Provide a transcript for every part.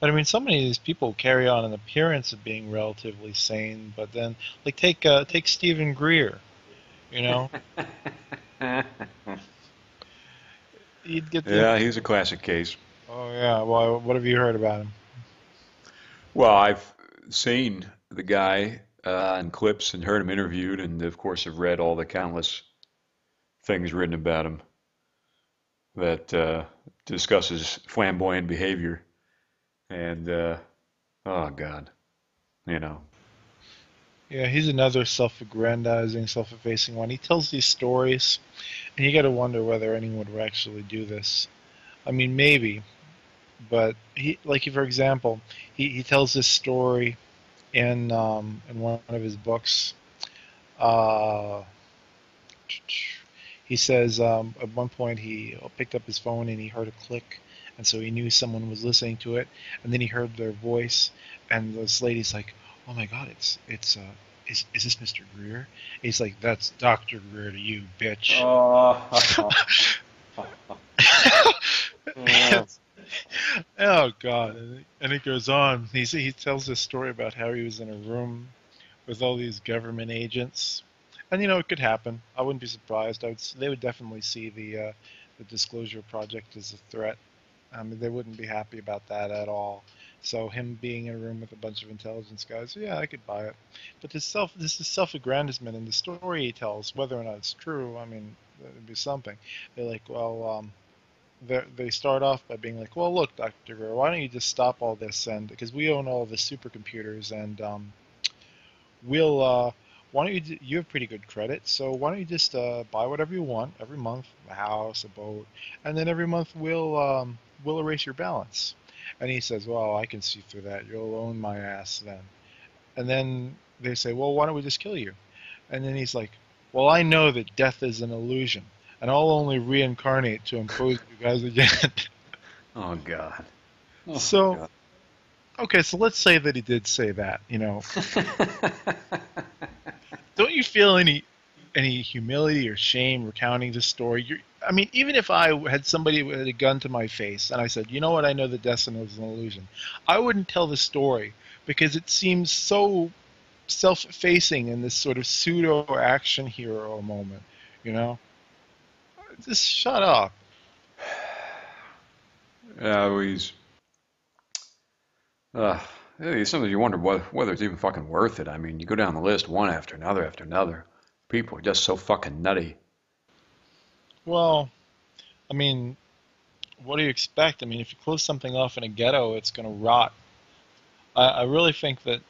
But I mean, so many of these people carry on an appearance of being relatively sane, but then, like, take uh, take Steven Greer, you know. He'd get the, Yeah, he's a classic case. Oh yeah. Well, what have you heard about him? Well, I've seen the guy uh, in clips and heard him interviewed, and of course have read all the countless things written about him that uh, discusses flamboyant behavior. And uh, oh God, you know, Yeah, he's another self-aggrandizing, self-effacing one. He tells these stories, and you got to wonder whether anyone would actually do this. I mean, maybe, but he, like, for example, he, he tells this story in um, in one of his books. Uh, he says um, at one point he picked up his phone and he heard a click, and so he knew someone was listening to it, and then he heard their voice, and this lady's like, "Oh my God, it's it's uh, is is this Mr. Greer?" And he's like, "That's Doctor Greer to you, bitch." Oh. oh God! And it, goes on. He he tells this story about how he was in a room with all these government agents, and you know it could happen. I wouldn't be surprised. I would. They would definitely see the uh, the disclosure project as a threat. I mean, they wouldn't be happy about that at all. So him being in a room with a bunch of intelligence guys, yeah, I could buy it. But this self, this is self-aggrandizement, and the story he tells, whether or not it's true, I mean, it'd be something. They're like, well, um, they start off by being like, well, look, Dr. Greer, why don't you just stop all this? And because we own all the supercomputers, and um, we'll, uh, why don't you, you have pretty good credit, so why don't you just uh, buy whatever you want every month, a house, a boat, and then every month we'll, um, we'll erase your balance. And he says, well, I can see through that. You'll own my ass then. And then they say, well, why don't we just kill you? And then he's like, well, I know that death is an illusion, and I'll only reincarnate to impose you guys again. oh God. Oh, So- God. okay, so let's say that he did say that. You know, don't you feel any any humility or shame recounting this story? You're, I mean, even if I had somebody with a gun to my face and I said, you know what, I know that Destiny is an illusion, I wouldn't tell the story because it seems so self facing in this sort of pseudo action hero moment. You know, just shut up. Yeah, he's. Uh, sometimes you wonder whether it's even fucking worth it. I mean, you go down the list one after another after another. People are just so fucking nutty. Well, I mean, what do you expect? I mean, if you close something off in a ghetto, it's going to rot. I, I really think that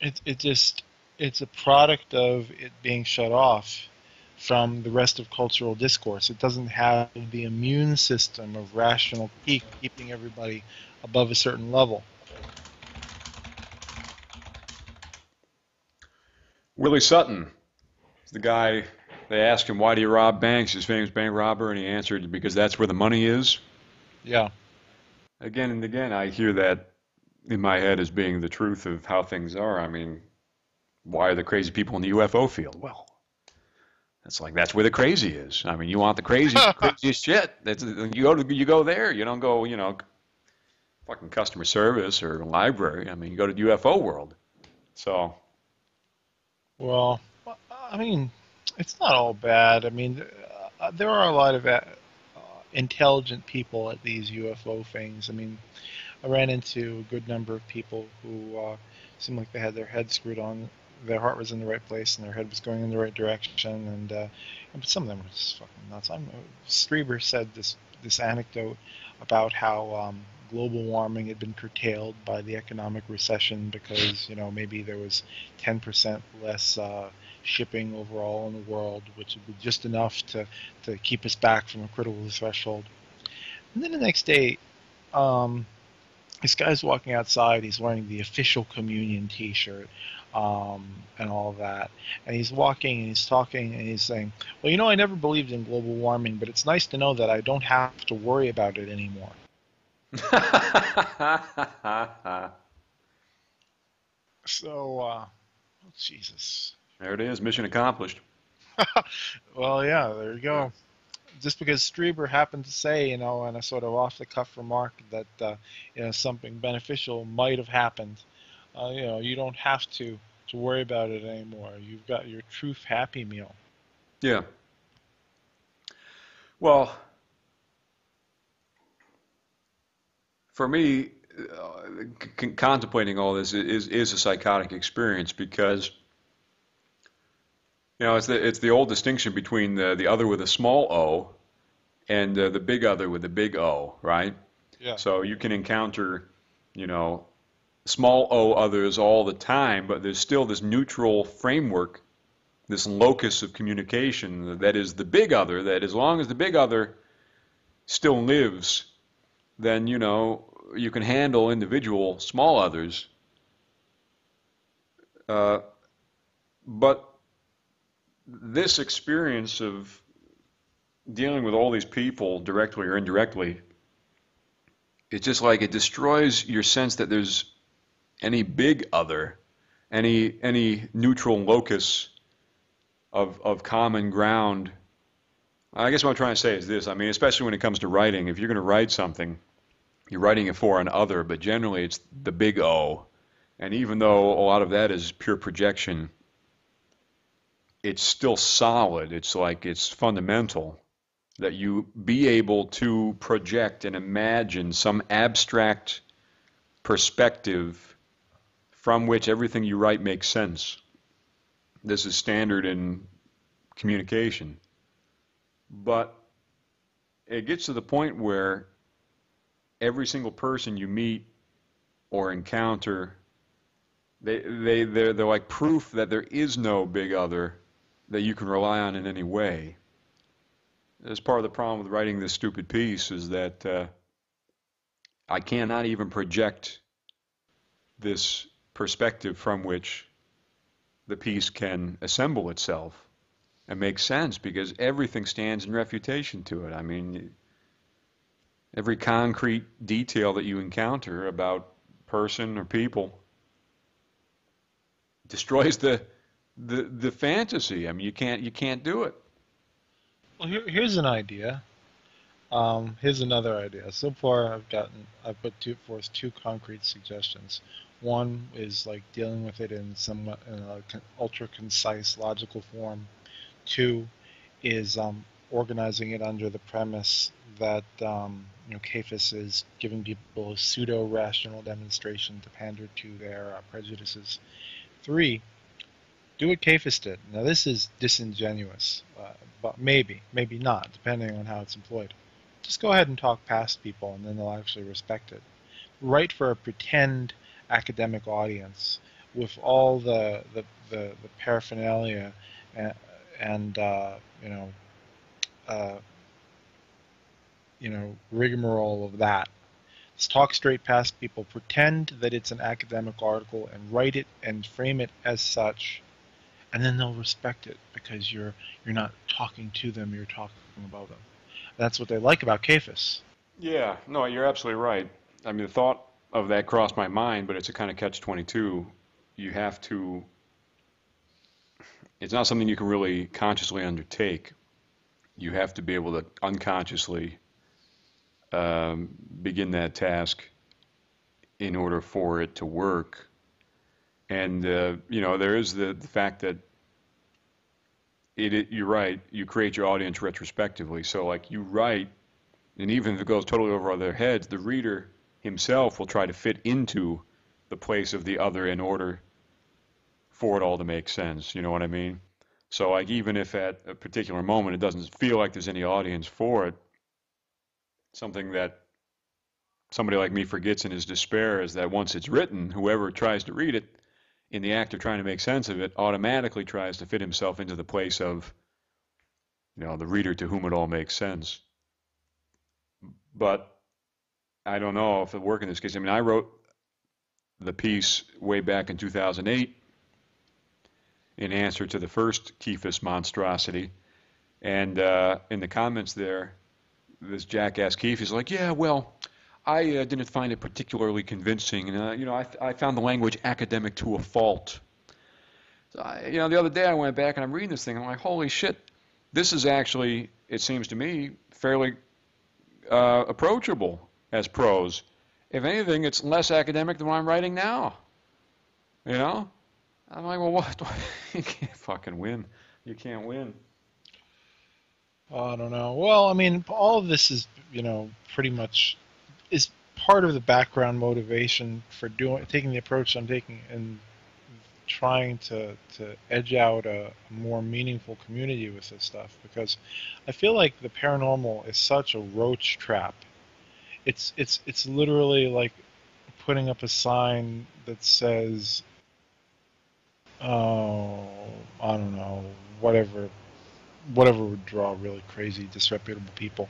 it it just it's a product of it being shut off from the rest of cultural discourse. It doesn't have the immune system of rational peak keeping everybody above a certain level. Willie Sutton the guy. They asked him, "Why do you rob banks?" His famous bank robber, and he answered, "Because that's where the money is." Yeah. Again and again, I hear that in my head as being the truth of how things are. I mean, why are the crazy people in the UFO field? Well, it's like that's where the crazy is. I mean, you want the crazy, craziest shit. That's you go to you go there. You don't go, you know, fucking customer service or library. I mean, you go to the UFO world. So Well, I mean, it's not all bad. I mean, uh, there are a lot of uh, intelligent people at these UFO things. I mean, I ran into a good number of people who uh, seemed like they had their head screwed on, their heart was in the right place, and their head was going in the right direction. And uh, but some of them were just fucking nuts. I'm, Strieber said this this anecdote about how um, global warming had been curtailed by the economic recession because you know maybe there was 10% less uh, shipping overall in the world, which would be just enough to, to keep us back from a critical threshold. And then the next day, um, this guy's walking outside. He's wearing the official communion T-shirt um, and all that. And he's walking and he's talking and he's saying, "Well, you know, I never believed in global warming, but it's nice to know that I don't have to worry about it anymore." So, uh, Jesus. There it is, mission accomplished. Well, yeah, there you go. just because Strieber happened to say, you know, in a sort of off-the-cuff remark that uh, you know something beneficial might have happened, uh, you know, you don't have to to worry about it anymore. You've got your truth happy meal. Yeah. Well, for me, uh, c- contemplating all this is is a psychotic experience because you know it's the it's the old distinction between the the other with a small o and uh, the big other with a big O, right? Yeah. So you can encounter, you know, small o others all the time, but there's still this neutral framework, this locus of communication that is the big other, that as long as the big other still lives, then, you know, you can handle individual small others. Uh, but this experience of dealing with all these people directly or indirectly, it's just like it destroys your sense that there's any big other, any any neutral locus of of common ground. I guess what I'm trying to say is this. I mean, especially when it comes to writing, if you're going to write something, you're writing it for an other, but generally it's the big O. And even though a lot of that is pure projection, it's still solid. It's like it's fundamental that you be able to project and imagine some abstract perspective from which everything you write makes sense. This is standard in communication. But it gets to the point where every single person you meet or encounter, they, they, they're, they're like proof that there is no big other that you can rely on in any way. That's part of the problem with writing this stupid piece is that uh, I cannot even project this perspective from which the piece can assemble itself and make sense because everything stands in refutation to it. I mean, every concrete detail that you encounter about person or people destroys the the the fantasy. I mean, you can't you can't do it. Well, here, here's an idea. Um, here's another idea. So far, I've gotten I've put two, forth two concrete suggestions. One is like dealing with it in somewhat in a ultra concise, logical form. Two is um, organizing it under the premise that um, you know Kephas is giving people a pseudo-rational demonstration to pander to their uh, prejudices. Three do what Kephas did. Now this is disingenuous, uh, but maybe, maybe not, depending on how it's employed. Just go ahead and talk past people, and then they'll actually respect it. Write for a pretend academic audience with all the the, the, the paraphernalia and, and uh, you know uh, you know rigmarole of that. Just talk straight past people. Pretend that it's an academic article and write it and frame it as such and then they'll respect it because you're you're not talking to them, you're talking about them. That's what they like about Kephas. Yeah, no, you're absolutely right. I mean, the thought of that crossed my mind, but it's a kind of catch-22. You have to. It's not something you can really consciously undertake. You have to be able to unconsciously um, begin that task in order for it to work. And uh, you know, there is the, the fact that it, it, you're right. You create your audience retrospectively. So like you write, and even if it goes totally over their heads, the reader himself will try to fit into the place of the other in order for it all to make sense. You know what I mean? So like even if at a particular moment it doesn't feel like there's any audience for it, something that somebody like me forgets in his despair is that once it's written, whoever tries to read it in the act of trying to make sense of it, automatically tries to fit himself into the place of, you know, the reader to whom it all makes sense. But I don't know if it work in this case. I mean, I wrote the piece way back in 2008 in answer to the first Kephas monstrosity, and uh, in the comments there, this jackass Keith is like, yeah, well, I uh, didn't find it particularly convincing. Uh, you know, I, I found the language academic to a fault. So I, you know, the other day I went back and I'm reading this thing. I'm like, holy shit, this is actually it seems to me, fairly uh, approachable as prose. If anything, it's less academic than what I'm writing now. You know? I'm like, well, what? you can't fucking win. You can't win. I don't know. Well, I mean, all of this is, you know, pretty much is part of the background motivation for doing taking the approach I'm taking and trying to to edge out a, more meaningful community with this stuff because I feel like the paranormal is such a roach trap. It's it's it's literally like putting up a sign that says oh I don't know whatever whatever would draw really crazy disreputable people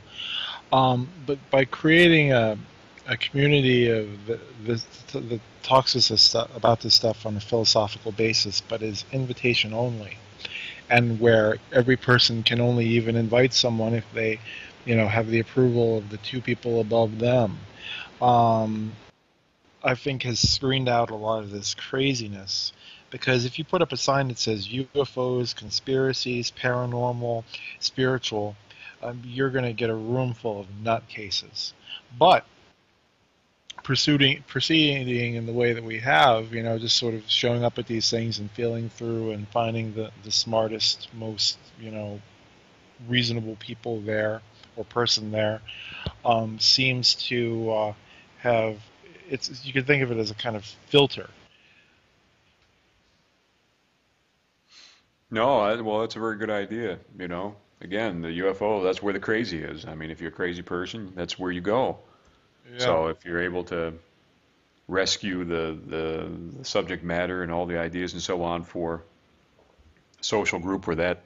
um, but by creating a a community of that talks about this stuff on a philosophical basis, but is invitation only, and where every person can only even invite someone if they, you know, have the approval of the two people above them. Um, I think has screened out a lot of this craziness because if you put up a sign that says UFOs, conspiracies, paranormal, spiritual, um, you're going to get a room full of nutcases. But proceeding proceeding in the way that we have, you know, just sort of showing up at these things and feeling through and finding the the smartest, most you know, reasonable people there or person there, um, seems to uh, have it's you could think of it as a kind of filter. No, I, well, that's a very good idea. You know, again, the UFO, that's where the crazy is. I mean, if you're a crazy person, that's where you go. So if you're able to rescue the, the, the subject matter and all the ideas and so on for a social group where that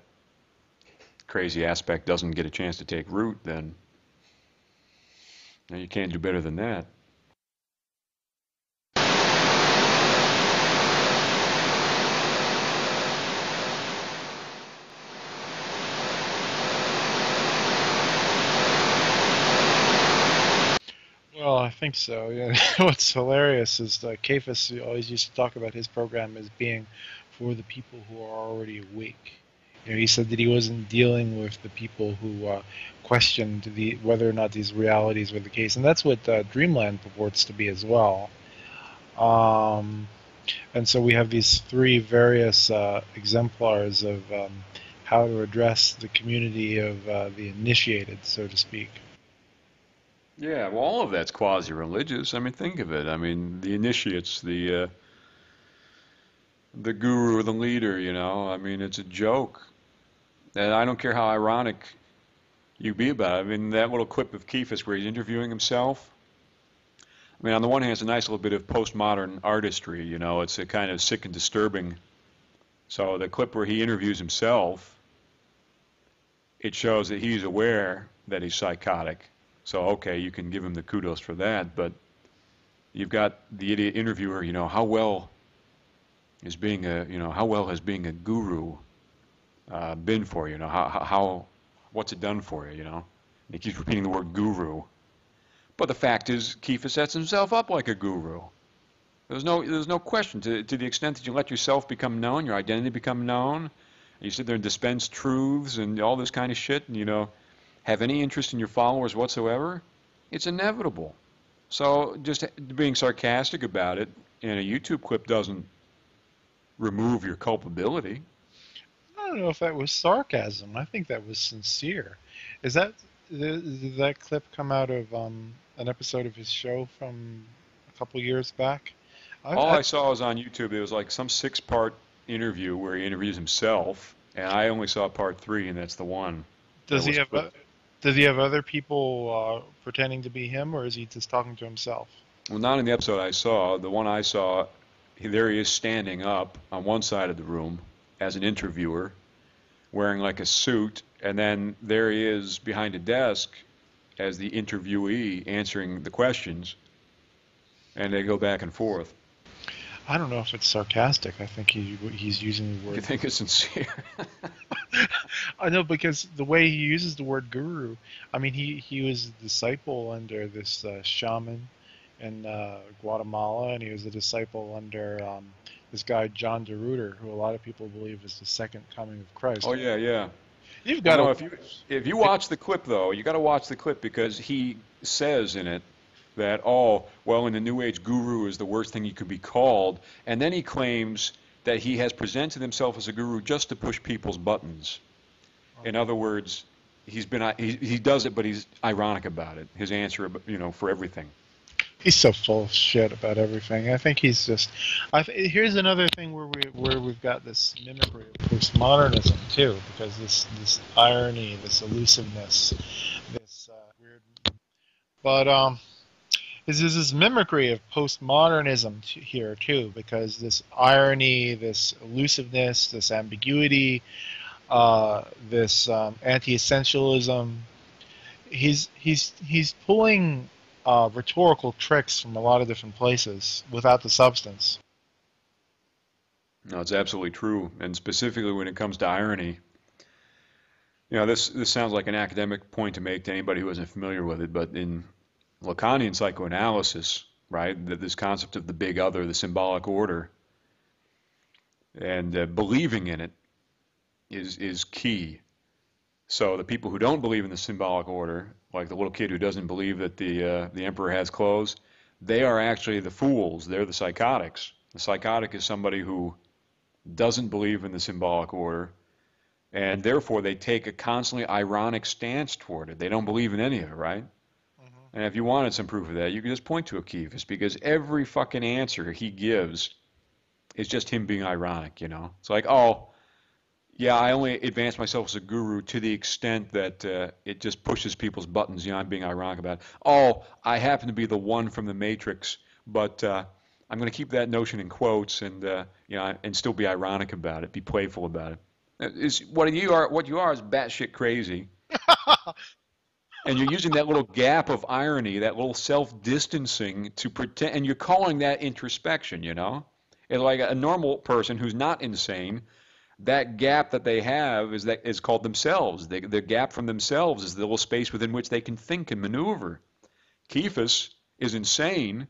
crazy aspect doesn't get a chance to take root, then you can't do better than that. Well, I think so. Yeah. What's hilarious is that Kephas always used to talk about his program as being for the people who are already awake. You know, he said that he wasn't dealing with the people who uh, questioned the whether or not these realities were the case, and that's what uh, Dreamland purports to be as well. Um, and so we have these three various uh, exemplars of um, how to address the community of uh, the initiated, so to speak. Yeah, well, all of that's quasi-religious. I mean, think of it. I mean, the initiates, the uh, the guru, the leader. You know, I mean, it's a joke, and I don't care how ironic you be about it. I mean, that little clip of Kephas where he's interviewing himself. I mean, on the one hand, it's a nice little bit of postmodern artistry. You know, it's a kind of sick and disturbing. So the clip where he interviews himself, it shows that he's aware that he's psychotic so okay, you can give him the kudos for that, but you've got the idiot interviewer. You know how well is being a you know how well has being a guru uh, been for you? You know how how what's it done for you? You know, and he keeps repeating the word guru. But the fact is, Kephas sets himself up like a guru. There's no there's no question to to the extent that you let yourself become known, your identity become known. You sit there and dispense truths and all this kind of shit, and you know have any interest in your followers whatsoever, it's inevitable. So just being sarcastic about it in a YouTube clip doesn't remove your culpability. I don't know if that was sarcasm. I think that was sincere. Is that did that clip come out of um, an episode of his show from a couple years back? I, All I, I saw was on YouTube. It was like some six-part interview where he interviews himself, and I only saw part three, and that's the one. Does he have? A, does he have other people uh, pretending to be him, or is he just talking to himself? Well, not in the episode I saw. The one I saw, he, there he is standing up on one side of the room as an interviewer, wearing like a suit, and then there he is behind a desk as the interviewee answering the questions, and they go back and forth. I don't know if it's sarcastic. I think he he's using the word. You think it's sincere? I know because the way he uses the word guru. I mean, he he was a disciple under this uh, shaman in uh, Guatemala, and he was a disciple under um, this guy John de Ruiter, who a lot of people believe is the second coming of Christ. Oh yeah, yeah. You've got No, to. if you if you watch the clip though, you got to watch the clip because he says in it that oh well, in the New Age guru is the worst thing you could be called, and then he claims that he has presented himself as a guru just to push people's buttons. In other words, he's been he, he does it, but he's ironic about it. His answer, you know, for everything. He's so full of shit about everything. I think he's just. I th- here's another thing where we where we've got this mimicry of postmodernism too, because this this irony, this elusiveness, this uh, weird. But um, is this mimicry of postmodernism here too, because this irony, this elusiveness, this ambiguity, uh, this um, anti-essentialism. He's he's he's pulling uh, rhetorical tricks from a lot of different places without the substance. No, it's absolutely true, and specifically when it comes to irony. You know, this this sounds like an academic point to make to anybody who isn't familiar with it, but in Lacanian psychoanalysis, right, that this concept of the big other, the symbolic order, and uh, believing in it is is key. So the people who don't believe in the symbolic order, like the little kid who doesn't believe that the uh, the emperor has clothes, they are actually the fools. They're the psychotics. The psychotic is somebody who doesn't believe in the symbolic order, and therefore they take a constantly ironic stance toward it. They don't believe in any of it, right? And if you wanted some proof of that, you could just point to Kephas because every fucking answer he gives is just him being ironic, you know? It's like, oh, yeah, I only advance myself as a guru to the extent that uh, it just pushes people's buttons. You know, I'm being ironic about it. Oh, I happen to be the one from the Matrix, but uh, I'm going to keep that notion in quotes and uh, you know, and still be ironic about it, be playful about it. Is what you are. What you are is batshit crazy, and you're using that little gap of irony, that little self-distancing to pretend, and you're calling that introspection. You know, and like a normal person who's not insane that gap that they have is that is called themselves. They, the gap from themselves is the little space within which they can think and maneuver. Kephas is insane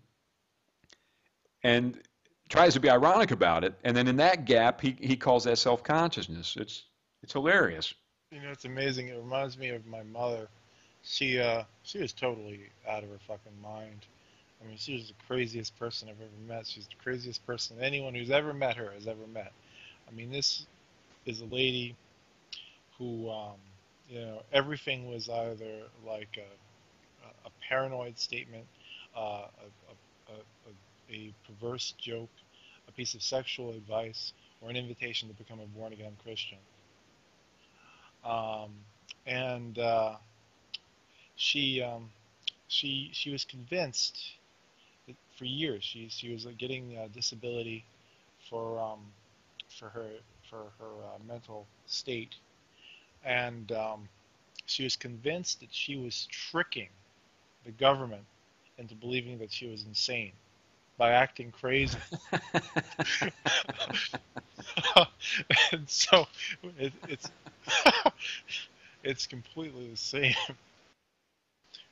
and tries to be ironic about it, and then in that gap, he, he calls that self-consciousness. It's it's hilarious. You know, it's amazing. It reminds me of my mother. She uh, she was totally out of her fucking mind. I mean, she was the craziest person I've ever met. She's the craziest person anyone who's ever met her has ever met. I mean, this is a lady who, um, you know, everything was either like a, a paranoid statement, uh, a, a, a, perverse joke, a piece of sexual advice, or an invitation to become a born again Christian. Um, and uh, she um, she she was convinced that for years she she was getting uh, disability for um, for her for her uh, mental state, and um, she was convinced that she was tricking the government into believing that she was insane by acting crazy. and so it, it's it's completely the same.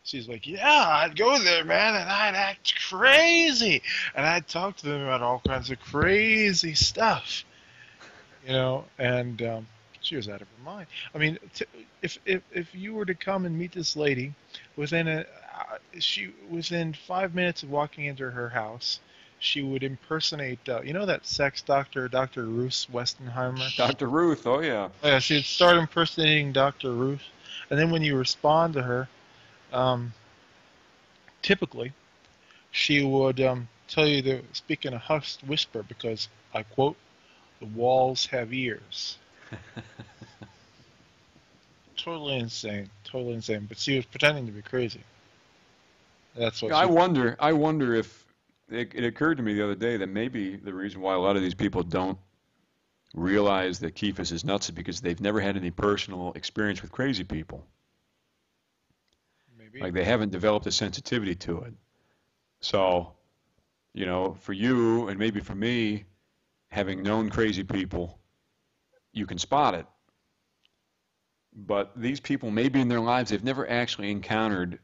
She's like, yeah, I'd go there, man, and I'd act crazy, and I'd talk to them about all kinds of crazy stuff you know, and um, she was out of her mind. I mean, t- if if if you were to come and meet this lady, within a uh, she within five minutes of walking into her house, she would impersonate, uh, you know, that sex doctor, Dr. Ruth Westenheimer. Dr. Ruth, oh yeah. Yeah, she'd start impersonating Dr. Ruth, and then when you respond to her, um, typically, she would um, tell you to speak in a hushed whisper because I quote the walls have ears. totally insane. Totally insane. But she was pretending to be crazy. That's what. I wonder. I wonder if it, it occurred to me the other day that maybe the reason why a lot of these people don't realize that Kephas is nuts is because they've never had any personal experience with crazy people. Like they haven't developed a sensitivity to it. So, you know, for you and maybe for me, having known crazy people, you can spot it. But these people, maybe in their lives, they've never actually encountered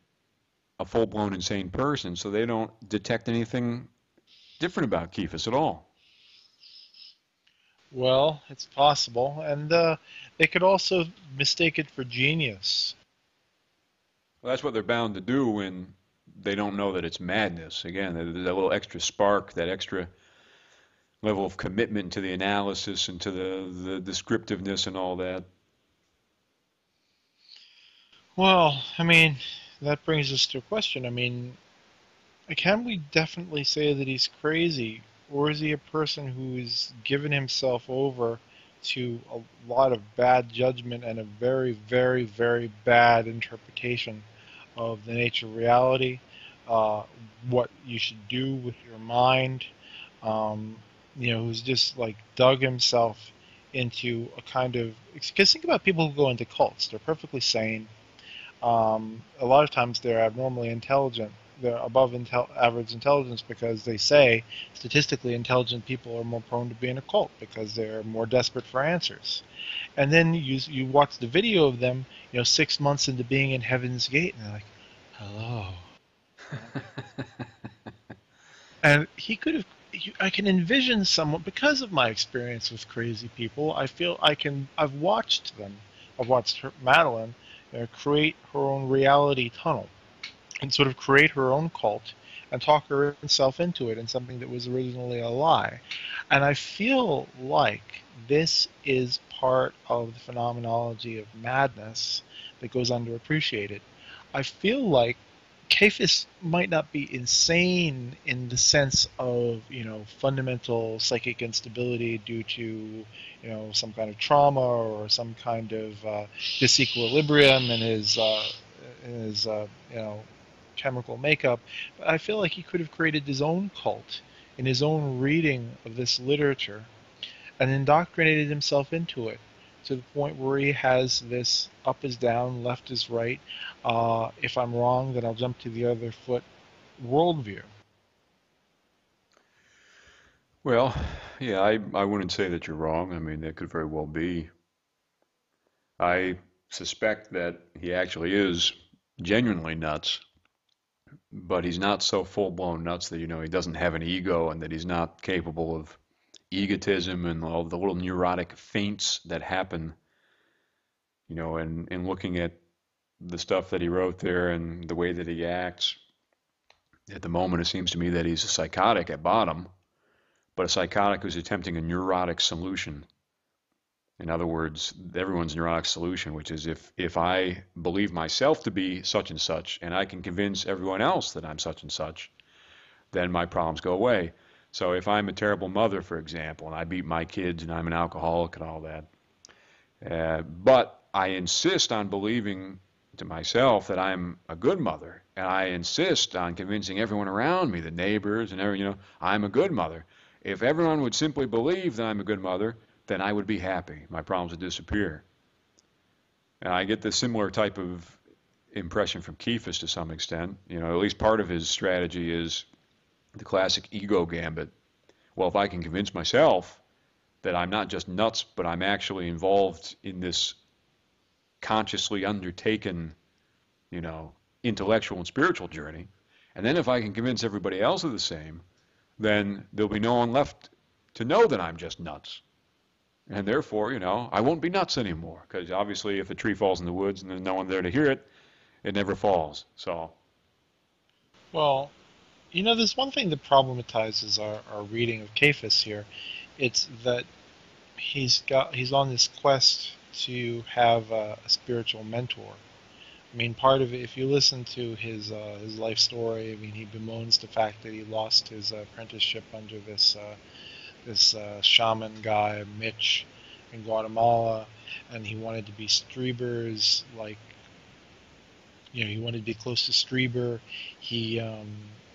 a full blown insane person, so they don't detect anything different about Kephas at all. Well, it's possible, and uh, they could also mistake it for genius. Well, that's what they're bound to do when they don't know that it's madness. Again, there's that little extra spark, that extra level of commitment to the analysis and to the, the descriptiveness and all that. Well, I mean, that brings us to a question. I mean, can we definitely say that he's crazy, or is he a person who's given himself over to a lot of bad judgment and a very, very, very bad interpretation of the nature of reality, uh, what you should do with your mind, um, you know, who's just like dug himself into a kind of because think about people who go into cults; they're perfectly sane. Um, a lot of times they're abnormally intelligent. They're above intel average intelligence because they say statistically intelligent people are more prone to be in a cult because they're more desperate for answers. And then you you watch the video of them, you know, six months into being in Heaven's Gate, and they're like, "Hello." and he could have I can envision someone because of my experience with crazy people. I feel I can. I've watched them. I've watched her, Madeleine you know, create her own reality tunnel and sort of create her own cult and talk herself into it in something that was originally a lie. And I feel like this is part of the phenomenology of madness that goes underappreciated. I feel like Kephas might not be insane in the sense of you know fundamental psychic instability due to you know some kind of trauma or some kind of uh, disequilibrium in his uh, in his uh, you know chemical makeup. But I feel like he could have created his own cult in his own reading of this literature and indoctrinated himself into it to the point where he has this up is down, left is right. Uh, if I'm wrong, then I'll jump to the other foot worldview. Well, yeah, I, I wouldn't say that you're wrong. I mean, that could very well be. I suspect that he actually is genuinely nuts, but he's not so full blown nuts that, you know, he doesn't have an ego and that he's not capable of egotism and all the little neurotic feints that happen, you know, and, and looking at the stuff that he wrote there and the way that he acts. At the moment, it seems to me that he's a psychotic at bottom, but a psychotic who's attempting a neurotic solution. In other words, everyone's neurotic solution, which is if, if I believe myself to be such and such, and I can convince everyone else that I'm such and such, then my problems go away. So if I'm a terrible mother, for example, and I beat my kids and I'm an alcoholic and all that, uh, but I insist on believing to myself that I'm a good mother, and I insist on convincing everyone around me, the neighbors and every, you know, I'm a good mother. If everyone would simply believe that I'm a good mother, then I would be happy. My problems would disappear. And I get the similar type of impression from Kephas to some extent. You know, at least part of his strategy is the classic ego gambit. Well, if I can convince myself that I'm not just nuts, but I'm actually involved in this consciously undertaken, you know, intellectual and spiritual journey, and then if I can convince everybody else of the same, then there'll be no one left to know that I'm just nuts. And therefore, you know, I won't be nuts anymore. Because obviously, if a tree falls in the woods and there's no one there to hear it, it never falls. So. Well, you know, there's one thing that problematizes our, our reading of Kephas here. It's that he's got he's on this quest to have a, a spiritual mentor. I mean, part of it, if you listen to his uh, his life story, I mean, he bemoans the fact that he lost his uh, apprenticeship under this uh, this uh, shaman guy, Mitch, in Guatemala, and he wanted to be Strieber's like, you know, he wanted to be close to Strieber. He um,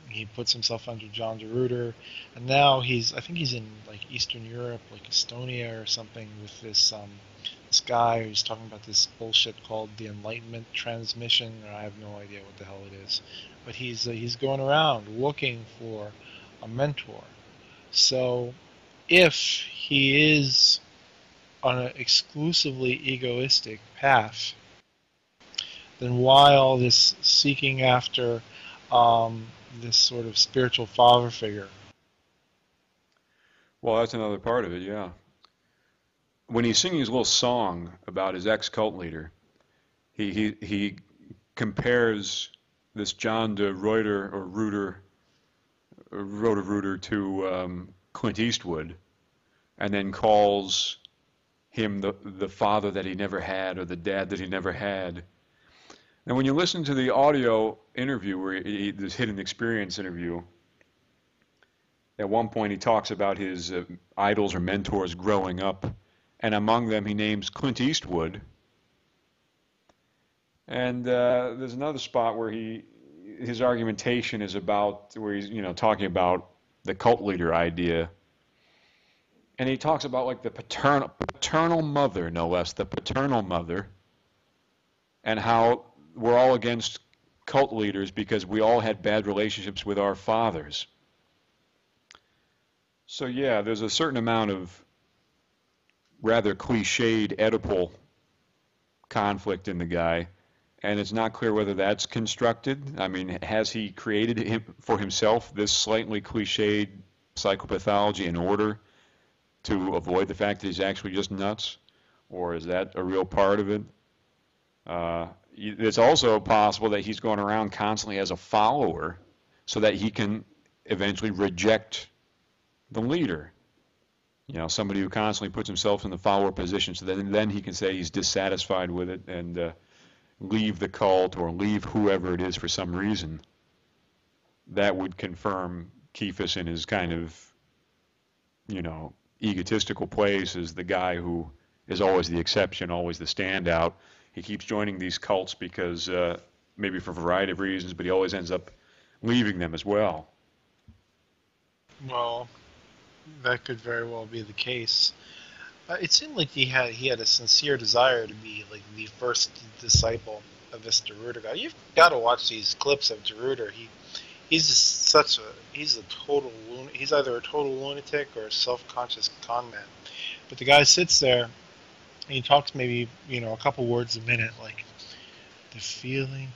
he puts himself under John de Ruiter, and now he's I think he's in like Eastern Europe, like Estonia or something, with this um, this guy who's talking about this bullshit called the Enlightenment Transmission. I have no idea what the hell it is, but he's uh, he's going around looking for a mentor. So, if he is on an exclusively egoistic path, then why all this seeking after um, this sort of spiritual father figure. Well, that's another part of it, yeah. when he's singing his little song about his ex cult leader, he he he compares this John de Reuter or Reuter, Reuter Reuter to um, Clint Eastwood, and then calls him the the father that he never had or the dad that he never had. And when you listen to the audio interview, where he, this hidden experience interview, at one point he talks about his uh, idols or mentors growing up, and among them he names Clint Eastwood. And uh, there's another spot where he his argumentation is about where he's you know talking about the cult leader idea and he talks about like the paternal paternal mother no less the paternal mother and how we're all against cult leaders because we all had bad relationships with our fathers so yeah there's a certain amount of rather cliched oedipal conflict in the guy and it's not clear whether that's constructed. I mean, has he created him, for himself this slightly cliched psychopathology in order to avoid the fact that he's actually just nuts, or is that a real part of it? Uh, it's also possible that he's going around constantly as a follower so that he can eventually reject the leader. You know, somebody who constantly puts himself in the follower position so that then he can say he's dissatisfied with it and uh, leave the cult or leave whoever it is for some reason, that would confirm Kephas in his kind of, you know, egotistical place as the guy who is always the exception, always the standout. He keeps joining these cults because uh, maybe for a variety of reasons, but he always ends up leaving them as well. Well, that could very well be the case. Uh, it seemed like he had he had a sincere desire to be like the first disciple of this de Ruiter guy. You've got to watch these clips of de Ruiter. He he's just such a he's a total he's either a total lunatic or a self-conscious con man. But the guy sits there and he talks maybe you know a couple words a minute, like the feeling,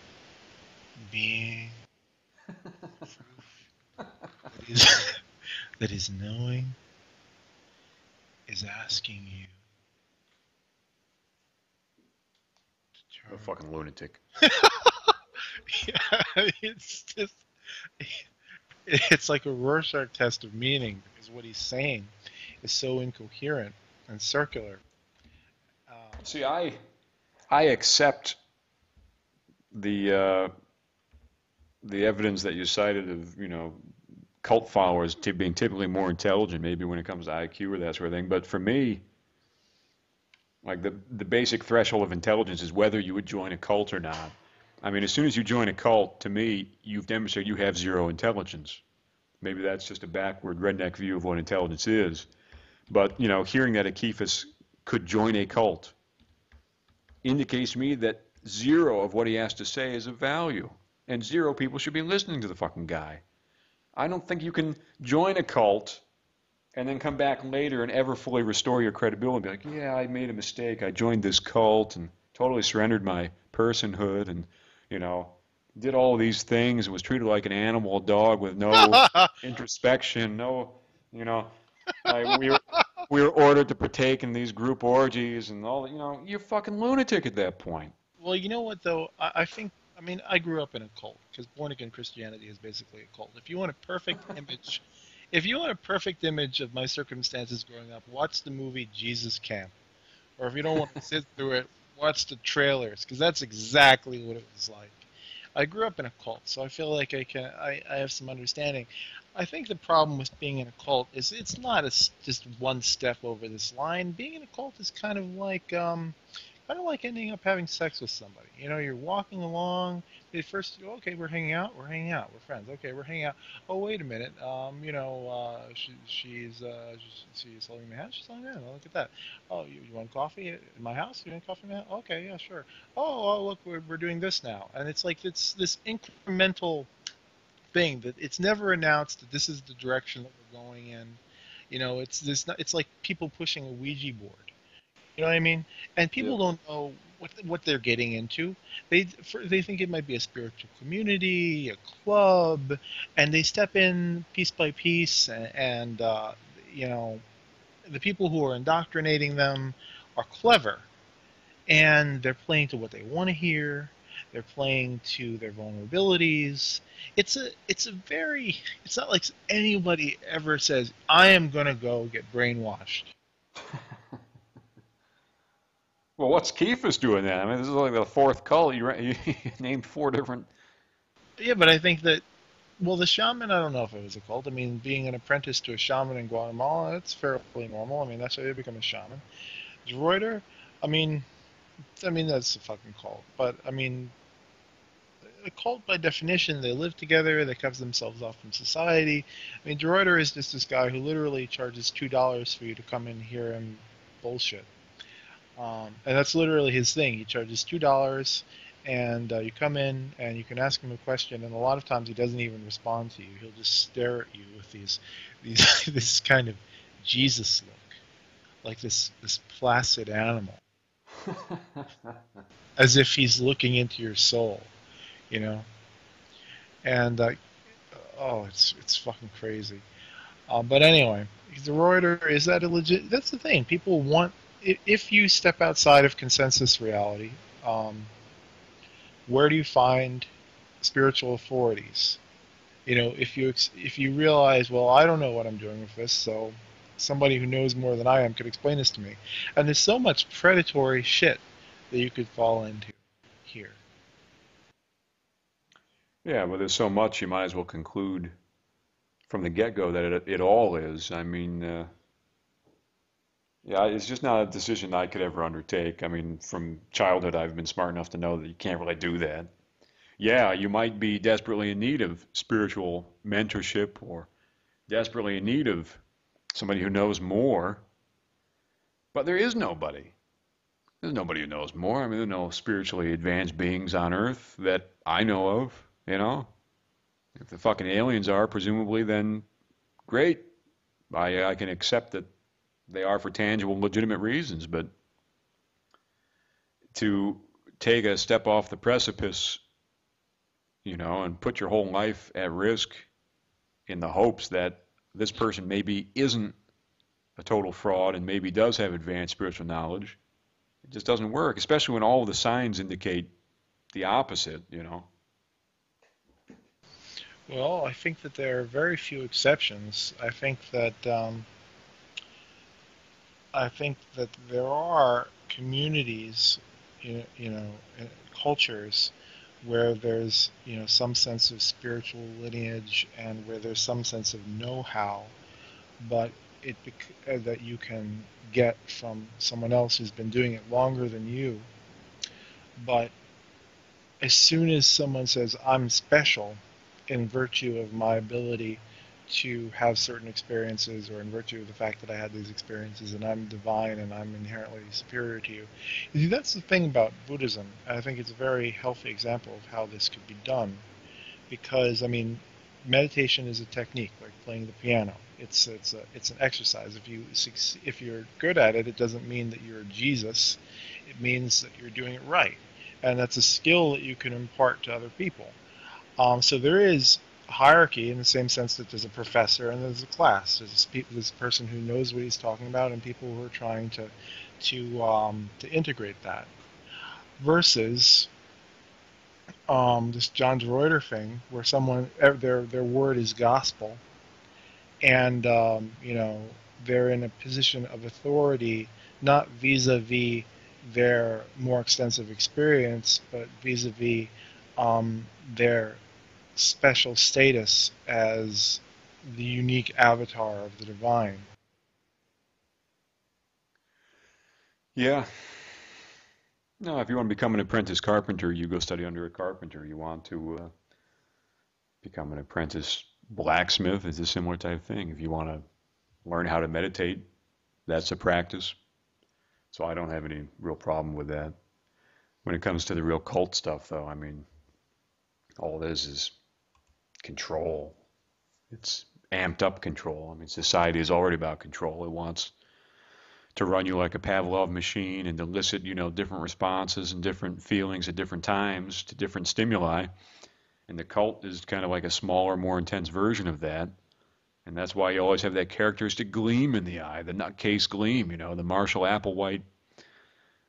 being, that is, that is knowing is asking you A fucking lunatic. yeah, it's just it's like a Rorschach test of meaning because what he's saying is so incoherent and circular. See, I I accept the uh, the evidence that you cited of you know cult followers t- being typically more intelligent, maybe when it comes to IQ or that sort of thing. But for me, like the the basic threshold of intelligence is whether you would join a cult or not. I mean, as soon as you join a cult, to me, you've demonstrated you have zero intelligence. Maybe that's just a backward redneck view of what intelligence is. But you know, hearing that Kephas could join a cult indicates to me that zero of what he has to say is of value, and zero people should be listening to the fucking guy. I don't think you can join a cult and then come back later and ever fully restore your credibility and be like, yeah, I made a mistake. I joined this cult and totally surrendered my personhood and, you know, did all these things and was treated like an animal a dog with no introspection, no, you know, like we were, we were ordered to partake in these group orgies and all, you know, you're fucking lunatic at that point. Well, you know what though? I, I think I mean, I grew up in a cult because born again Christianity is basically a cult. If you want a perfect image, if you want a perfect image of my circumstances growing up, watch the movie Jesus Camp. Or if you don't want to sit through it, watch the trailers because that's exactly what it was like. I grew up in a cult, so I feel like I can I, I have some understanding. I think the problem with being in a cult is it's not a, just one step over this line. Being in a cult is kind of like um, kind of like ending up having sex with somebody. You know, you're walking along. They first, okay, we're hanging out. We're hanging out. We're friends. Okay, we're hanging out. Oh, wait a minute. Um, you know, uh, she, she's uh, she's holding my hand. She's holding my hand. Oh, look at that. Oh, you, you want coffee in my house? You want coffee in my house? Okay, yeah, sure. Oh, oh, look, we're we're doing this now, and it's like it's this incremental thing that it's never announced that this is the direction that we're going in. You know, it's this. It's like people pushing a Ouija board you know what I mean? And people yeah. don't know what what they're getting into. They for, they think it might be a spiritual community, a club, and they step in piece by piece, and, and uh, you know, the people who are indoctrinating them are clever, and they're playing to what they want to hear. They're playing to their vulnerabilities. It's a it's a very it's not like anybody ever says I am gonna go get brainwashed. well, what's Kephas doing then? I mean, this is like the fourth cult. You, you named four different. Yeah, but I think that well, the shaman, I don't know if it was a cult. I mean, being an apprentice to a shaman in Guatemala, that's fairly normal. I mean, that's how you become a shaman. Droider, I mean, I mean that's a fucking cult. But I mean, a cult by definition, they live together, they cut themselves off from society. I mean, de Ruiter is just this guy who literally charges two dollars for you to come in here and bullshit. Um, and that's literally his thing. He charges two dollars and uh, you come in and you can ask him a question, and a lot of times he doesn't even respond to you. He'll just stare at you with these, these this kind of Jesus look, like this this placid animal, as if he's looking into your soul, you know. And uh, oh, it's it's fucking crazy. Uh, but anyway, de Ruiter is that a legit? That's the thing. People want if you step outside of consensus reality. Um, where do you find spiritual authorities? You know, if you if you realize, well, I don't know what I'm doing with this, so somebody who knows more than I am could explain this to me. And there's so much predatory shit that you could fall into here. Yeah, well, there's so much you might as well conclude from the get-go that it, it all is. I mean, uh, yeah, it's just not a decision I could ever undertake. I mean, from childhood, I've been smart enough to know that you can't really do that. Yeah, you might be desperately in need of spiritual mentorship or desperately in need of somebody who knows more, but there is nobody. There's nobody who knows more. I mean, there's no spiritually advanced beings on Earth that I know of, you know? If the fucking aliens are, presumably, then great. I, I can accept that they are for tangible, legitimate reasons, but to take a step off the precipice, you know, and put your whole life at risk in the hopes that this person maybe isn't a total fraud and maybe does have advanced spiritual knowledge, it just doesn't work, especially when all the signs indicate the opposite, you know. Well, I think that there are very few exceptions. I think that um, I think that there are communities, you know, cultures where there's you know some sense of spiritual lineage and where there's some sense of know-how, but it uh, that you can get from someone else who's been doing it longer than you. But as soon as someone says I'm special in virtue of my ability to have certain experiences or in virtue of the fact that I had these experiences and I'm divine and I'm inherently superior to you. you see, that's the thing about Buddhism. I think it's a very healthy example of how this could be done because, I mean, meditation is a technique, like playing the piano. It's, it's, a, it's an exercise. If, you, if you're good at it, it doesn't mean that you're Jesus. It means that you're doing it right. And that's a skill that you can impart to other people. Um, so there is hierarchy in the same sense that there's a professor and there's a class. There's, a person who knows what he's talking about and people who are trying to to um, to integrate that. Versus um, this John de Ruiter thing, where someone their their word is gospel, and um, you know they're in a position of authority, not vis-a-vis their more extensive experience, but vis-a-vis um, their special status as the unique avatar of the divine. Yeah. No, if you want to become an apprentice carpenter, you go study under a carpenter. You want to uh, become an apprentice blacksmith, it's a similar type of thing. If you want to learn how to meditate, that's a practice. So I don't have any real problem with that. When it comes to the real cult stuff, though, I mean, all it is is control. It's amped up control. I mean, society is already about control. It wants to run you like a Pavlov machine and elicit, you know, different responses and different feelings at different times to different stimuli. And the cult is kind of like a smaller, more intense version of that. And that's why you always have that characteristic gleam in the eye, the nutcase gleam, you know, the Marshall Applewhite,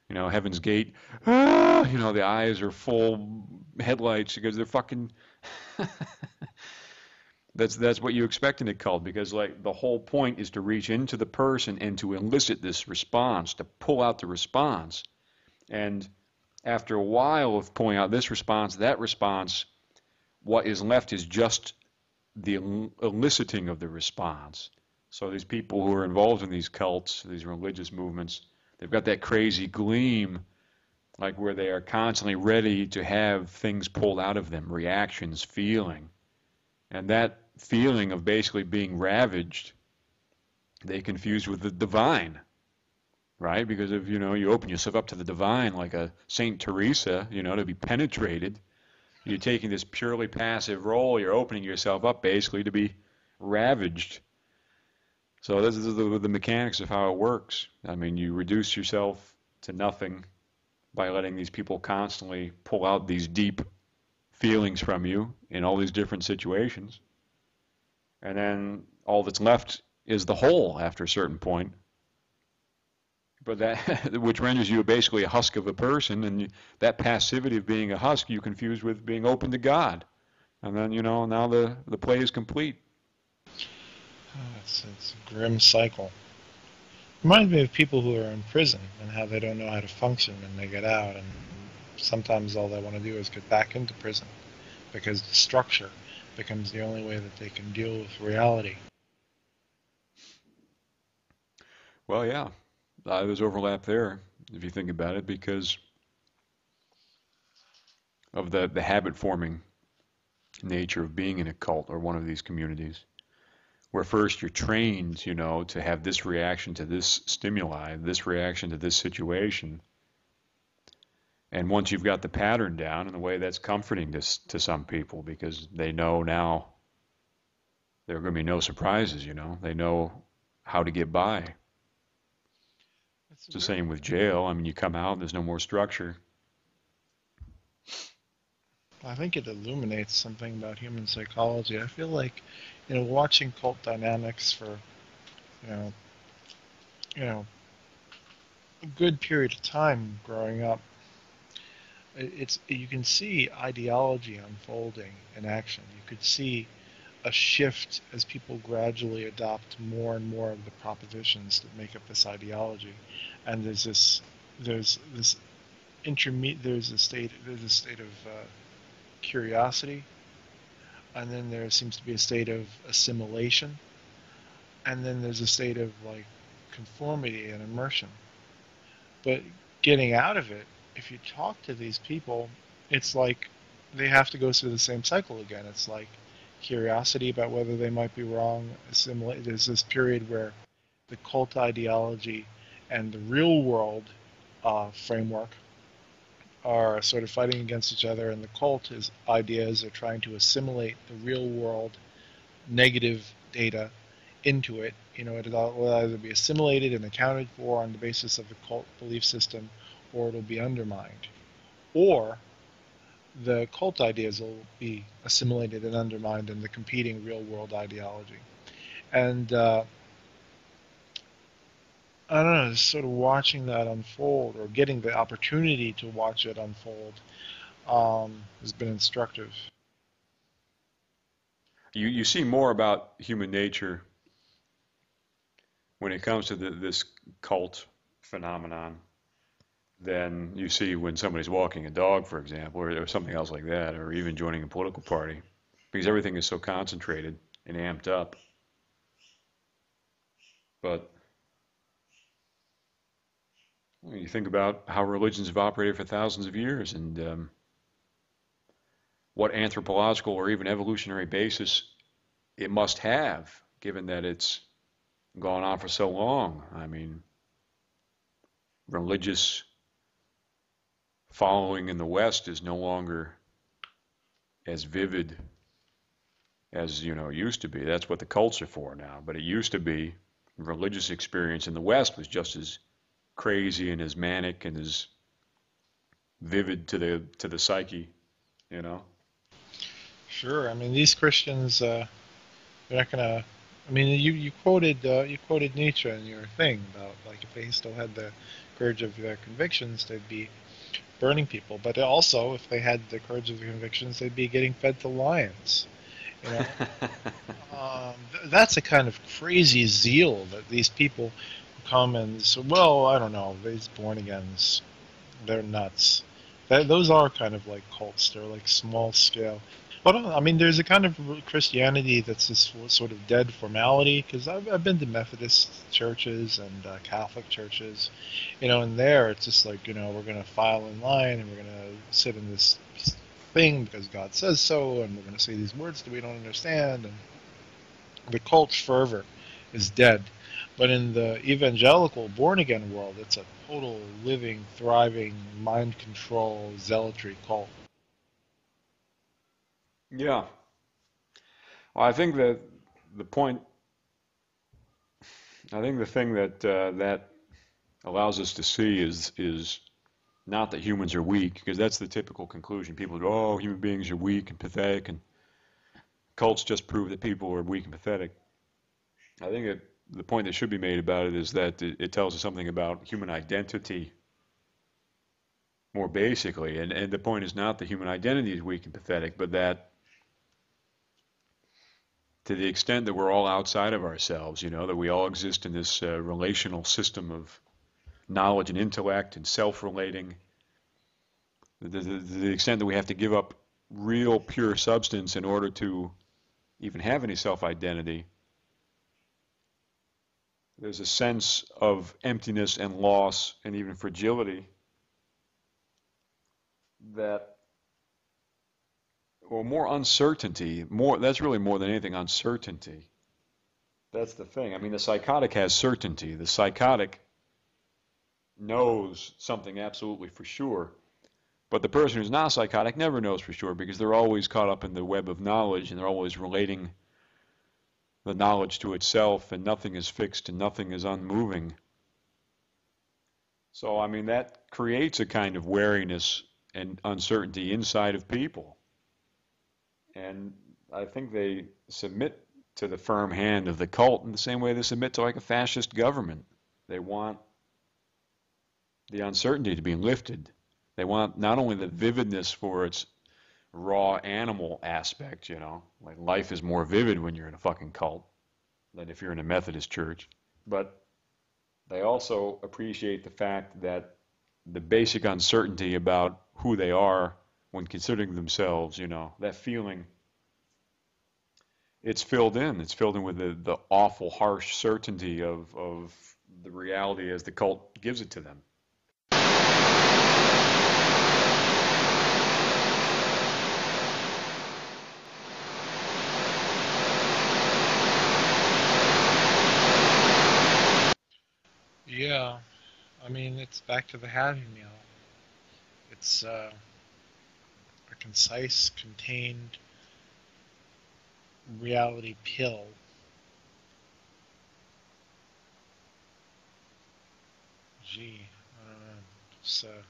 you know, Heaven's Gate. Ah, you know, the eyes are full headlights because they're fucking. that's that's what you expect in a cult because like the whole point is to reach into the person and to elicit this response, to pull out the response. And after a while of pulling out this response, that response, what is left is just the eliciting of the response. So these people who are involved in these cults, these religious movements, they've got that crazy gleam, like where they are constantly ready to have things pulled out of them, reactions, feeling. And that feeling of basically being ravaged, they confuse with the divine, right? Because if you know you open yourself up to the divine, like a Saint Teresa, you know, to be penetrated you're taking this purely passive role. You're opening yourself up basically to be ravaged. So this is the, the mechanics of how it works. I mean, you reduce yourself to nothing by letting these people constantly pull out these deep feelings from you in all these different situations. And then all that's left is the whole after a certain point but that which renders you basically a husk of a person, and you, that passivity of being a husk you confuse with being open to God, and then you know now the the play is complete. it's, it's a grim cycle. Reminds me of people who are in prison and how they don't know how to function when they get out, and sometimes all they want to do is get back into prison because the structure becomes the only way that they can deal with reality. Well, yeah, uh, there's overlap there, if you think about it, because of the, the habit forming nature of being in a cult or one of these communities, where first you're trained, you know, to have this reaction to this stimuli, this reaction to this situation. And once you've got the pattern down, in a way that's comforting to, to some people because they know now there are going to be no surprises, you know, they know how to get by. It's the same with jail. I mean, you come out, there's no more structure. I think it illuminates something about human psychology. I feel like, you know, watching cult dynamics for, you know, you know, a good period of time growing up, it's you can see ideology unfolding in action. You could see a shift as people gradually adopt more and more of the propositions that make up this ideology and there's this there's this intermediate there's a state there's a state of uh, curiosity and then there seems to be a state of assimilation and then there's a state of like conformity and immersion. But getting out of it if you talk to these people it's like they have to go through the same cycle again. It's like curiosity about whether they might be wrong assimilate there's this period where the cult ideology and the real world uh, framework are sort of fighting against each other, and the cult is ideas are trying to assimilate the real world negative data into it. You know, it will either be assimilated and accounted for on the basis of the cult belief system, or it'll be undermined. Or the cult ideas will be assimilated and undermined in the competing real world ideology. And uh, I don't know, Just sort of watching that unfold or getting the opportunity to watch it unfold um, has been instructive. You you see more about human nature when it comes to the, this cult phenomenon than you see when somebody's walking a dog, for example, or, or something else like that, or even joining a political party, because everything is so concentrated and amped up. But you think about how religions have operated for thousands of years and um, what anthropological or even evolutionary basis it must have, given that it's gone on for so long. I mean, religious following in the West is no longer as vivid as you know used to be. That's what the cults are for now. But it used to be religious experience in the West was just as crazy and as manic and as vivid to the to the psyche, you know. Sure. I mean, these Christians, uh, they're not gonna. I mean, you you quoted uh, you quoted Nietzsche in your thing about like if they still had the courage of their convictions, they'd be burning people. But also, if they had the courage of their convictions, they'd be getting fed to lions. You know, um, th- that's a kind of crazy zeal that these people come and well, I don't know, these born agains, they're nuts. That, those are kind of like cults. They're like small scale. But uh, I mean, there's a kind of Christianity that's this sort of dead formality. Because I've, I've been to Methodist churches and uh, Catholic churches, you know, and there it's just like you know we're gonna file in line and we're gonna sit in this thing because God says so, and we're gonna say these words that we don't understand, and the cult fervor is dead. But in the evangelical born again world, it's a total living, thriving, mind control, zealotry cult. Yeah. Well, I think that the point, I think the thing that uh, that allows us to see is is not that humans are weak, because that's the typical conclusion. People go, "Oh, human beings are weak and pathetic," and cults just prove that people are weak and pathetic. I think it, the point that should be made about it is that it, it tells us something about human identity more basically. And, and the point is not that human identity is weak and pathetic, but that to the extent that we're all outside of ourselves, you know, that we all exist in this uh, relational system of knowledge and intellect and self-relating, the, the, the extent that we have to give up real pure substance in order to even have any self-identity, there's a sense of emptiness and loss and even fragility that well, more uncertainty. More that's really more than anything uncertainty. That's the thing. I mean, the psychotic has certainty. The psychotic knows something absolutely for sure. But the person who's not psychotic never knows for sure because they're always caught up in the web of knowledge and they're always relating the knowledge to itself and nothing is fixed and nothing is unmoving. So, I mean, that creates a kind of wariness and uncertainty inside of people and I think they submit to the firm hand of the cult in the same way they submit to like a fascist government. They want the uncertainty to be lifted. They want not only the vividness for its raw animal aspect, you know, like life is more vivid when you're in a fucking cult than if you're in a Methodist church, but they also appreciate the fact that the basic uncertainty about who they are when considering themselves, you know, that feeling, it's filled in. It's filled in with the, the awful, harsh certainty of, of the reality as the cult gives it to them. Yeah, I mean, it's back to the Happy Meal. It's, uh, a concise, contained reality pill. Gee, I don't know. Uh,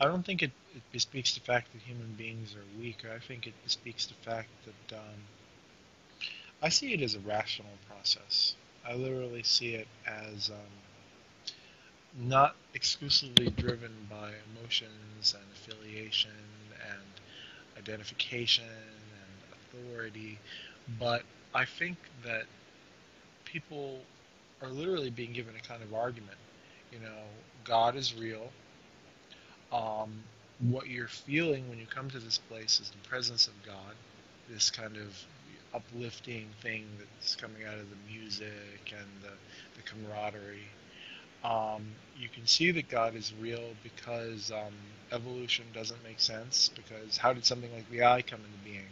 I don't think it, it bespeaks the fact that human beings are weak. I think it bespeaks the fact that um, I see it as a rational process. I literally see it as um, not exclusively driven by emotions and affiliation and identification and authority, but I think that people are literally being given a kind of argument. You know, God is real. Um, what you're feeling when you come to this place is the presence of God, this kind of uplifting thing that's coming out of the music and the, the camaraderie um, you can see that God is real because um, evolution doesn't make sense. Because how did something like the eye come into being?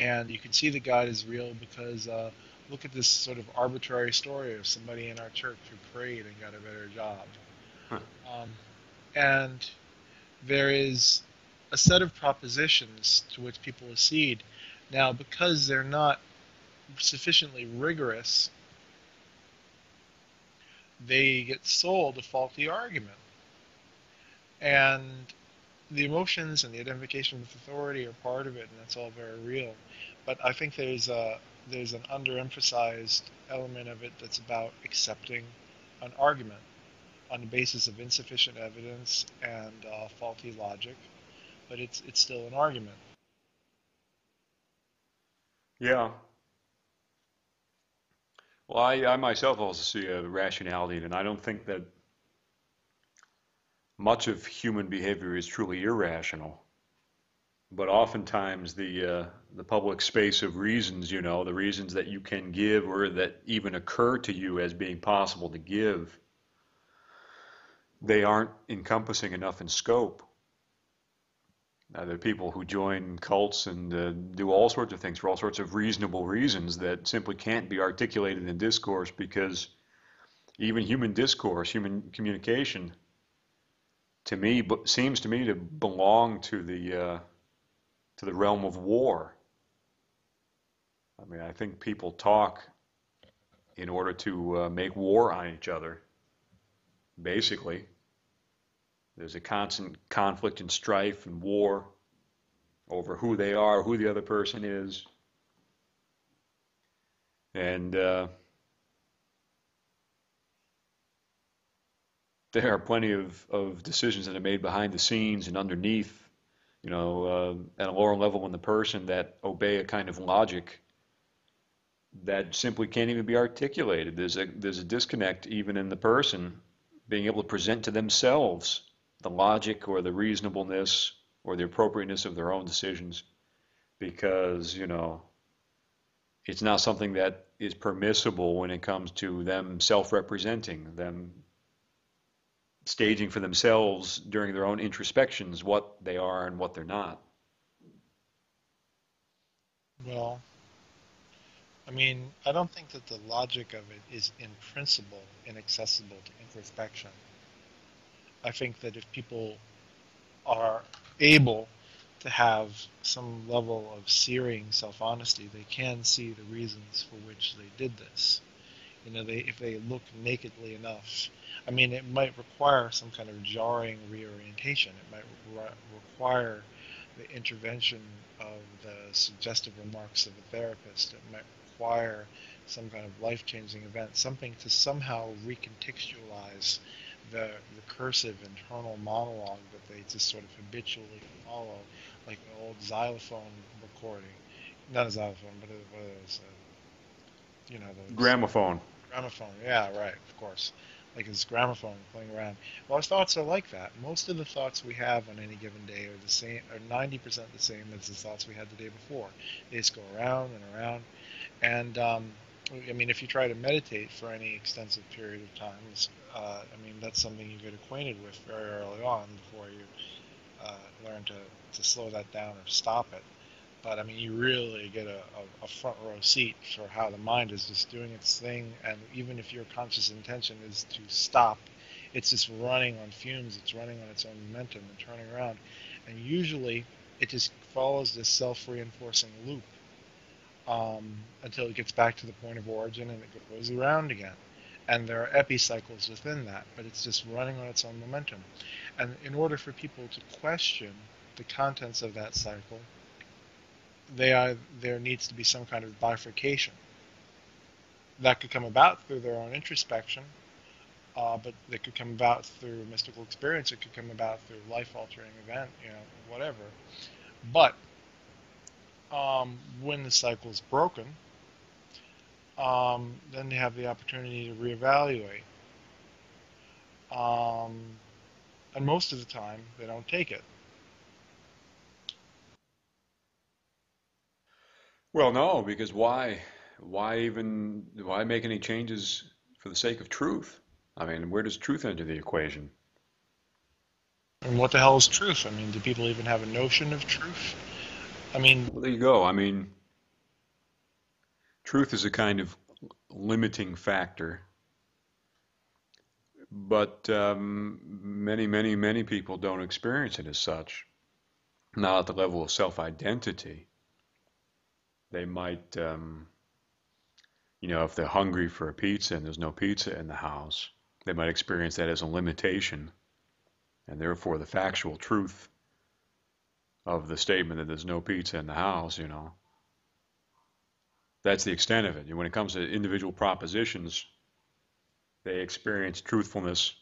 And you can see that God is real because uh, look at this sort of arbitrary story of somebody in our church who prayed and got a better job. Huh. Um, and there is a set of propositions to which people accede. Now, because they're not sufficiently rigorous they get sold a faulty argument. And the emotions and the identification with authority are part of it, and that's all very real. But I think there's a, there's an underemphasized element of it that's about accepting an argument on the basis of insufficient evidence and uh, faulty logic, but it's it's still an argument. Yeah. Well, I, I myself also see a rationality, and I don't think that much of human behavior is truly irrational. But oftentimes the uh, the public space of reasons, you know, the reasons that you can give or that even occur to you as being possible to give, they aren't encompassing enough in scope. Uh, there are people who join cults and uh, do all sorts of things for all sorts of reasonable reasons that simply can't be articulated in discourse because even human discourse, human communication, to me, seems to me to belong to the uh, to the realm of war. I mean, I think people talk in order to uh, make war on each other. Basically, there's a constant conflict and strife and war over who they are, who the other person is. And uh, there are plenty of, of decisions that are made behind the scenes and underneath you know, uh, at a lower level in the person that obey a kind of logic that simply can't even be articulated. There's a there's a disconnect even in the person being able to present to themselves the logic or the reasonableness or the appropriateness of their own decisions because, you know, it's not something that is permissible when it comes to them self-representing, them staging for themselves during their own introspections what they are and what they're not. Well, I mean, I don't think that the logic of it is in principle inaccessible to introspection. I think that if people are able to have some level of searing self-honesty, they can see the reasons for which they did this. You know, they if they look nakedly enough I mean, it might require some kind of jarring reorientation. It might re require the intervention of the suggestive remarks of a therapist. It might require some kind of life-changing event, something to somehow recontextualize the recursive internal monologue that they just sort of habitually follow, like an old xylophone recording. Not a xylophone, but it was, uh, you know, the gramophone. Gramophone, yeah, right, of course like his gramophone playing around. Well, our thoughts are like that. Most of the thoughts we have on any given day are the same, are 90% the same as the thoughts we had the day before. They just go around and around. And um, I mean, if you try to meditate for any extensive period of time, uh, I mean, that's something you get acquainted with very early on before you uh, learn to, to slow that down or stop it but I mean, you really get a, a, a, front row seat for how the mind is just doing its thing. And even if your conscious intention is to stop, it's just running on fumes, it's running on its own momentum and turning around. And usually it just follows this self reinforcing loop um, until it gets back to the point of origin and it goes around again. And there are epicycles within that, but it's just running on its own momentum. And in order for people to question the contents of that cycle, they are, there needs to be some kind of bifurcation. That could come about through their own introspection, uh, but it could come about through mystical experience. It could come about through life-altering event, you know, whatever. But um, when the cycle is broken, um, then they have the opportunity to reevaluate. Um, and most of the time, they don't take it. Well, no, because why? Why even? Why make any changes for the sake of truth? I mean, where does truth enter the equation? And what the hell is truth? I mean, do people even have a notion of truth? I mean, well, there you go. I mean, truth is a kind of limiting factor, but um, many, many, many people don't experience it as such. Not at the level of self-identity they might, um, you know, if they're hungry for a pizza and there's no pizza in the house, they might experience that as a limitation. And therefore, the factual truth of the statement that there's no pizza in the house, you know, That's the extent of it. When it comes to individual propositions, they experience truthfulness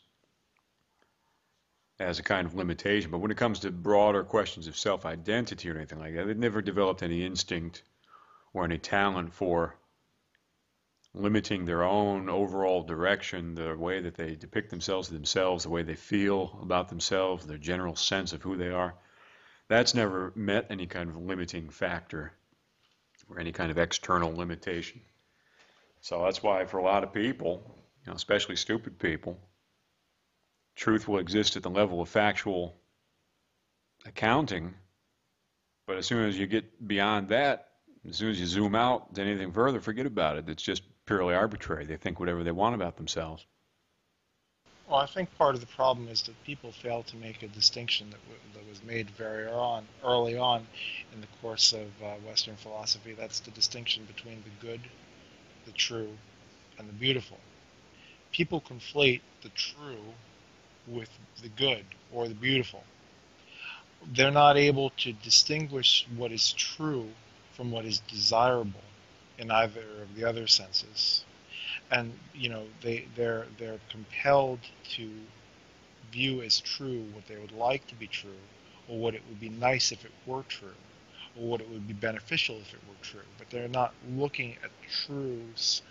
as a kind of limitation. But when it comes to broader questions of self identity or anything like that, they've never developed any instinct or any talent for limiting their own overall direction, the way that they depict themselves to themselves, the way they feel about themselves, their general sense of who they are. That's never met any kind of limiting factor or any kind of external limitation. So that's why, for a lot of people, you know, especially stupid people, truth will exist at the level of factual accounting. But as soon as you get beyond that, as soon as you zoom out to anything further, forget about it. It's just purely arbitrary. They think whatever they want about themselves. Well, I think part of the problem is that people fail to make a distinction that, that was made very on, early on in the course of uh, Western philosophy. That's the distinction between the good, the true, and the beautiful. People conflate the true with the good or the beautiful. They're not able to distinguish what is true from what is desirable in either of the other senses. And you know, they they're they're compelled to view as true what they would like to be true, or what it would be nice if it were true, or what it would be beneficial if it were true. But they're not looking at truths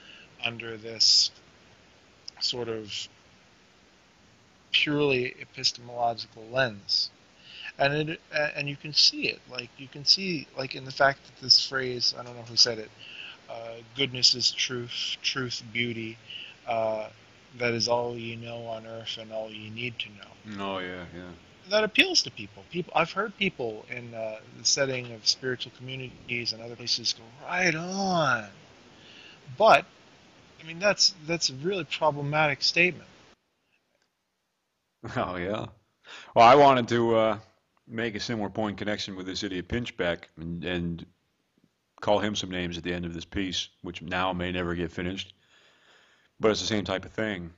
under this sort of purely epistemological lens and it and you can see it like you can see like in the fact that this phrase i don't know who said it uh, goodness is truth truth beauty uh, that is all you know on earth and all you need to know Oh yeah, yeah. that appeals to people people i've heard people in uh, the setting of spiritual communities and other places go right on but i mean that's that's a really problematic statement Oh yeah. Well, I wanted to uh, make a similar point connection with this idiot Pinchbeck and, and call him some names at the end of this piece, which now may never get finished. But it's the same type of thing.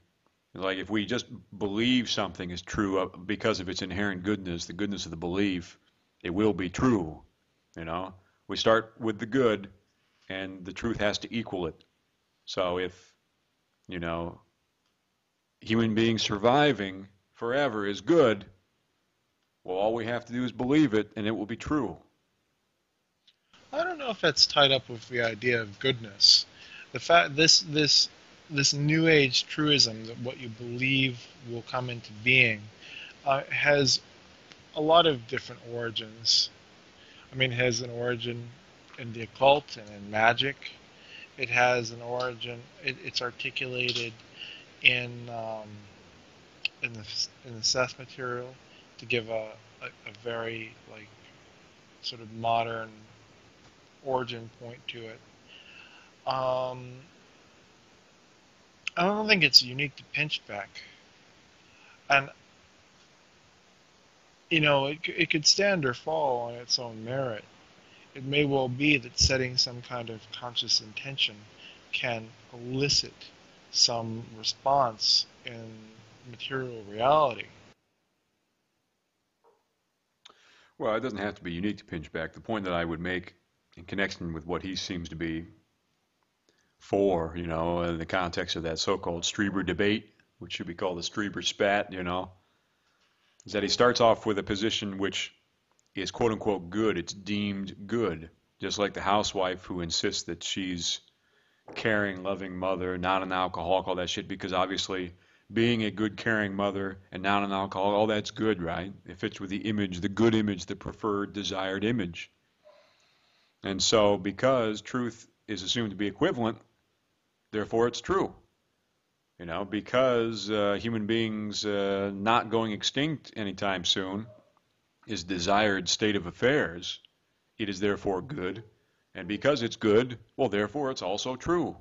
Like if we just believe something is true uh, because of its inherent goodness, the goodness of the belief, it will be true. You know, we start with the good, and the truth has to equal it. So if you know human beings surviving forever is good, well, all we have to do is believe it, and it will be true. Know if that's tied up with the idea of goodness. The fact this this this new age truism that what you believe will come into being uh, has a lot of different origins. I mean, it has an origin in the occult and in magic. It has an origin. It, it's articulated in um, in the in the Seth material to give a, a, a very like sort of modern origin point to it. Um, I don't think it's unique to Pinchbeck, and you know it it could stand or fall on its own merit. It may well be that setting some kind of conscious intention can elicit some response in material reality. Well, it doesn't have to be unique to Pinchbeck. The point that I would make in connection with what he seems to be for, you know, in the context of that so-called Strieber debate, which should be called the Strieber spat, you know, is that he starts off with a position which is quote unquote good. It's deemed good, just like the housewife who insists that she's caring, loving mother, not an alcoholic, all that shit, because obviously being a good, caring mother and not an alcoholic, all that's good, right? It fits with the image, the good image, the preferred, desired image. And so, because truth is assumed to be equivalent, therefore it's true. You know, because uh, human beings uh, not going extinct anytime soon is desired state of affairs, it is therefore good. And because it's good, well, therefore it's also true.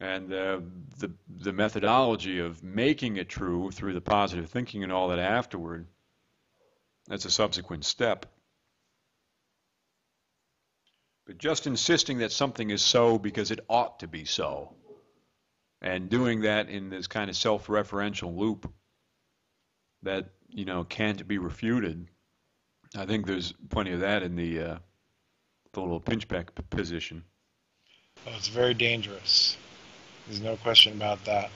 And uh, the the methodology of making it true through the positive thinking and all that afterward, that's a subsequent step. But just insisting that something is so because it ought to be so, and doing that in this kind of self-referential loop that you know can't be refuted. I think there's plenty of that in the uh, the little Pinchbeck position. Oh, it's very dangerous. There's no question about that.